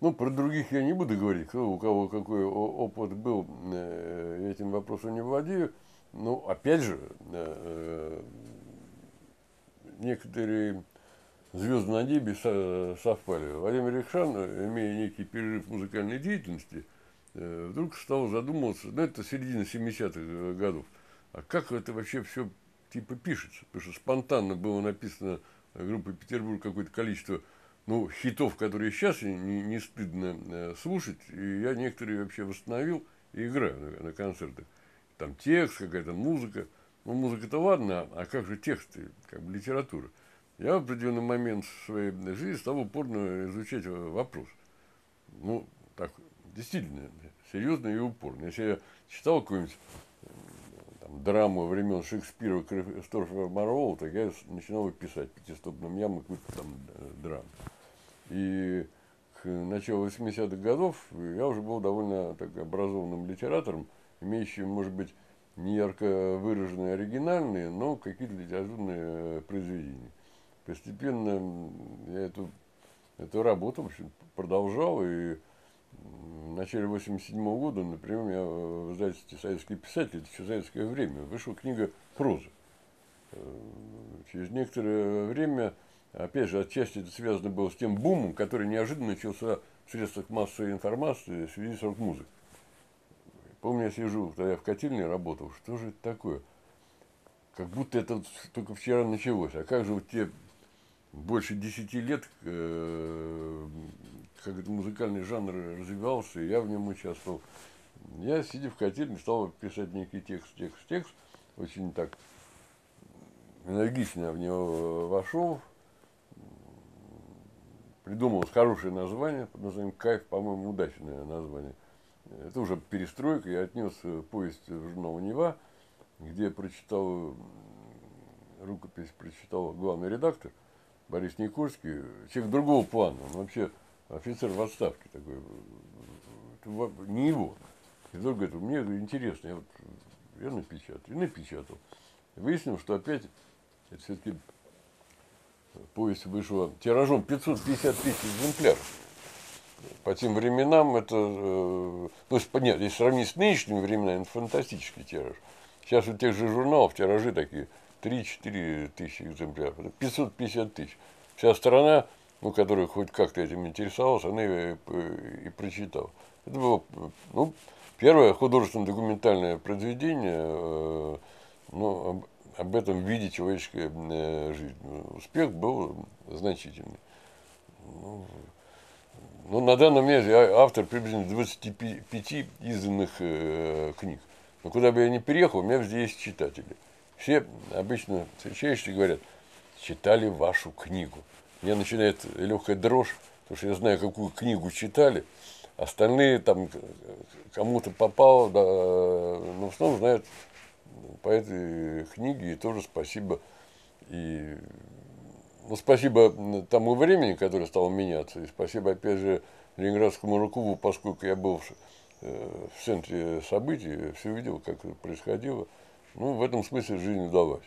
Ну, про других я не буду говорить, кто, у кого какой опыт был, э, этим вопросом не владею. Ну, опять же, э, некоторые звезды на небе совпали. Владимир Алексан, имея некий перерыв музыкальной деятельности, э, вдруг стал задумываться, ну, это середина 70-х годов, а как это вообще все типа пишется? Потому что спонтанно было написано группой Петербург какое-то количество ну, хитов, которые сейчас не, не стыдно э, слушать, и я некоторые вообще восстановил и играю на, на концертах. Там текст, какая-то музыка. Ну, музыка-то ладно, а как же тексты, как бы литература? Я в определенный момент в своей жизни стал упорно изучать вопрос. Ну, так, действительно, серьезно и упорно. Если я читал какую-нибудь там, драму времен Шекспира, Кристофера Марвола, так я начинал писать пятистопным ямом какую-то там э, драму. И к началу 80-х годов я уже был довольно так, образованным литератором, имеющим, может быть, не ярко выраженные оригинальные, но какие-то литературные э, произведения. Постепенно я эту, эту работу в общем, продолжал, и в начале 87 -го года, например, я в издательстве «Советский писатель», это еще советское время, вышла книга «Проза». Э, через некоторое время Опять же, отчасти это связано было с тем бумом, который неожиданно начался в средствах массовой информации в связи с рок-музыкой. Помню, я сижу, тогда в котельне работал, что же это такое? Как будто это только вчера началось. А как же вот те больше десяти лет, э, как этот музыкальный жанр развивался, и я в нем участвовал. Я, сидя в котельне, стал писать некий текст, текст, текст. Очень так энергично в него вошел, придумал хорошее название под названием «Кайф», по-моему, удачное название. Это уже перестройка. Я отнес повесть в журнал «Нева», где прочитал, рукопись прочитал главный редактор Борис Никольский. Человек другого плана. Он вообще офицер в отставке такой. Это не его. И вдруг говорит, мне интересно. Я, вот, я напечатал. И напечатал. Выяснил, что опять это все-таки повесть вышла тиражом 550 тысяч экземпляров. По тем временам это, э, ну, нет, если сравнить с нынешними временами, это фантастический тираж. Сейчас у тех же журналов тиражи такие 3-4 тысячи экземпляров. Это 550 тысяч. Вся страна, ну, которая хоть как-то этим интересовалась, она и, и, и прочитала. Это было ну, первое художественное документальное произведение, э, ну, об этом виде человеческой э, жизни. Успех был значительный. Ну, ну, на данном месте автор приблизительно 25 изданных э, книг. Но куда бы я ни переехал, у меня везде есть читатели. Все обычно встречающие говорят, читали вашу книгу. Мне начинает легкая дрожь, потому что я знаю, какую книгу читали. Остальные там кому-то попало, да, но в основном знают по этой книге тоже спасибо и ну, спасибо тому времени, которое стало меняться, и спасибо, опять же, Ленинградскому рукову, поскольку я был в, э, в центре событий, все видел, как это происходило. Ну, в этом смысле жизнь удалась.